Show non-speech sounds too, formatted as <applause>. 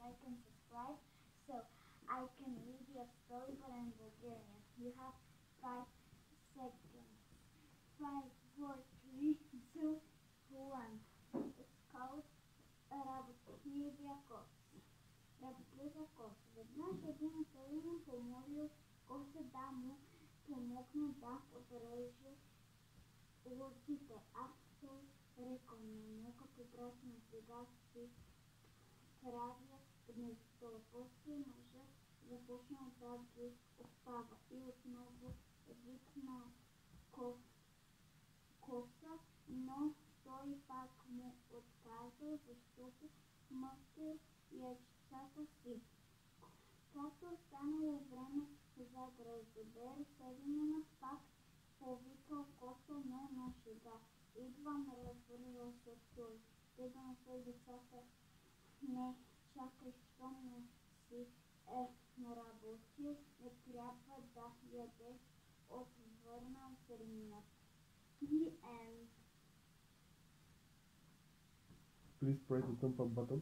like and subscribe so I can read your story but in Bulgarian. You have five seconds. Five, four, three, <laughs> two, one. It's called Работливия кос. Работливия кос. Веднъж един селянин помолил коса да му помогне да отреже лозите. Аз той рекол, мога по-брачно сега си правя гнездо. После мъжът започнал да ги опава и отново викна кос, коса, но той пак му отказал, защото мъкил яйцата си. Както станало време за грозобер, селянинът пак повикал коса, но на шега. Идвам, развързал се той. Тега на се децата не чакай, щом не си е наработил, не трябва да ядеш, отвърнал селянинът. The end. Please press the thumb up button.